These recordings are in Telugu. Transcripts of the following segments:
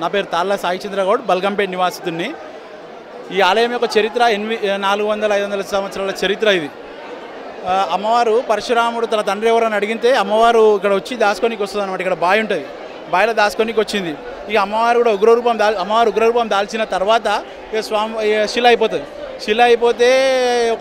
నా పేరు తాళ్ళ సాయి చంద్రగౌడ్ బల్గంపేట నివాసితుడిని. ఈ ఆలయం యొక్క చరిత్ర ఎనిమిది నాలుగు వందల ఐదు వందల సంవత్సరాల చరిత్ర ఇది. అమ్మవారు పరశురాముడు తన తండ్రి ఎవరని అడిగితే అమ్మవారు ఇక్కడ వచ్చి దాచుకోనికి వస్తుంది అనమాట ఇక్కడ బావి ఉంటుంది. బావిలో దాచుకోనికి వచ్చింది. ఇక అమ్మవారు కూడా ఉగ్రరూపం దా అమ్మవారు ఉగ్రరూపం దాల్చిన తర్వాత ఇక స్వామి శిల అయిపోతుంది. శిల అయిపోతే ఒక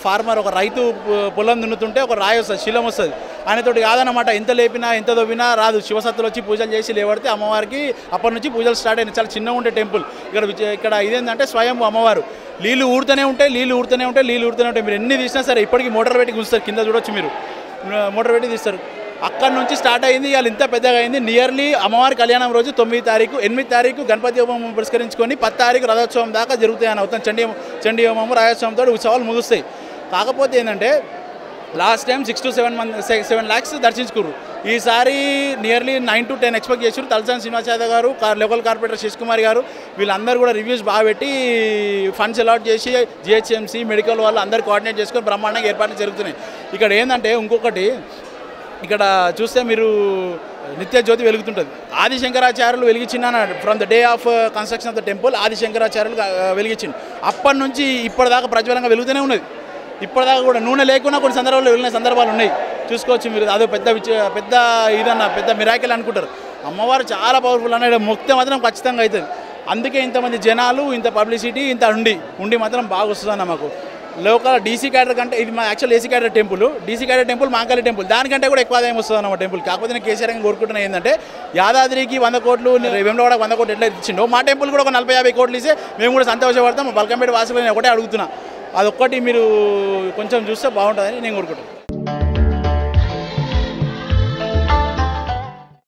ఫార్మర్ ఒక రైతు పొ- పొలం దున్నుతుంటే ఒక రాయి వస్తుంది శిలం వస్తుంది. ఆయనతోటి కాదనమాట ఎంత లేపినా ఎంత దొబ్బినా రాదు. శివసత్తులు వచ్చి పూజలు చేసి లేవడితే అమ్మవారికి అప్పటి నుంచి పూజలు స్టార్ట్ అయినాయి. చాలా చిన్నగా ఉండే టెంపుల్. ఇక్కడ ఇక్కడ ఇదేంటంటే స్వయం అమ్మవారు. నీళ్ళు ఊడుతూనే ఉంటాయి నీళ్ళు ఊడుతూనే ఉంటాయి నీళ్ళు ఊడుతూనే ఉంటాయి మీరు ఎన్ని తీసినా సరే ఇప్పటికీ మోటార్ పెట్టి గుంజుతారు. కింద చూడొచ్చు మీరు. మోటార్ పెట్టి తీస్తారు. అక్కడ నుంచి స్టార్ట్ అయింది ఇవాళ ఇంత పెద్దగా అయింది. నియర్లీ అమ్మవారి కళ్యాణం రోజు తొమ్మిది తారీఖు ఎనిమిది తారీఖు గణపతి హోమం పురస్కరించుకొని పది తారీఖు రథోత్సవం దాకా జరుగుతాయి అని అవుతాం. చండీ చండీ హోమం రాజోత్సవంతో ఉత్సవాలు ముగుస్తాయి. కాకపోతే ఏంటంటే last time six to seven month seven lakhs దర్శించుకుర్రు. ఈసారి nearly nine to ten expect చేసారు తలసాని శ్రీనివాస గారు లోకల్ కార్పొరేటర్ శశి కుమార్ గారు వీళ్ళందరూ కూడా రివ్యూస్ బాగా పెట్టి ఫండ్స్ అలాట్ చేసి జిహెచ్ఎంసీ మెడికల్ వాళ్ళు అందరు కోఆర్డినేట్ చేసుకొని బ్రహ్మాండంగా ఏర్పాట్లు జరుగుతున్నాయి. ఇక్కడ ఏంటంటే ఇంకొకటి ఇక్కడ చూస్తే మీరు నిత్య జ్యోతి వెలుగుతుంటుంది. ఆది శంకరాచార్యులు వెలిగించిన from the day of construction uh, of the temple Adi శంకరాచార్యులు వెలిగించింది uh, వెలిగించిండు. అప్పటి నుంచి ఇప్పటిదాకా ప్రజ్వలంగా వెలుగుతూనే ఉన్నది. ఇప్పటిదాకా కూడా నూనె లేకున్నా కొన్ని సందర్భాల్లో వెళ్ళిన సందర్భాలు ఉన్నాయి. చూసుకోవచ్చు మీరు అదో పెద్ద విచ- పెద్ద ఇదన్న పెద్ద మిరాకిల్ అనుకుంటారు. అమ్మవారు చాలా పవర్ఫుల్ అనేది మొక్తే మాత్రం ఖచ్చితంగా అవుతుంది. అందుకే ఇంతమంది జనాలు ఇంత పబ్లిసిటీ ఇంత ఉండి ఉండి మాత్రం బాగా వస్తుందన్న మాకు. లోకల్ డీసీ క్యాడర్ కంటే ఇది మా actual AC cadre temple. DC cadre temple Mankali temple. దానికంటే కూడా ఎక్కువ ఆదాయం వస్తుంది అన్నమాట టెంపుల్. కాకపోతే నేను కేసీఆర్ గారిని కోరుకుంటున్నా ఏంటంటే యాదాద్రికి వంద కోట్లు వేములవాడ వంద కోట్లు ఎట్లా ఇచ్చిండో మా టెంపుల్ కూడా ఒక నలభై యాభై కోట్లు ఇస్తే మేము కూడా సంతోషపడతాం. బల్కంపేట వాసులు నేను ఒకటే అడుగుతున్నా. అదొక్కటి మీరు కొంచెం చూస్తే బాగుంటుందని నేను కోరుకుంటున్నాను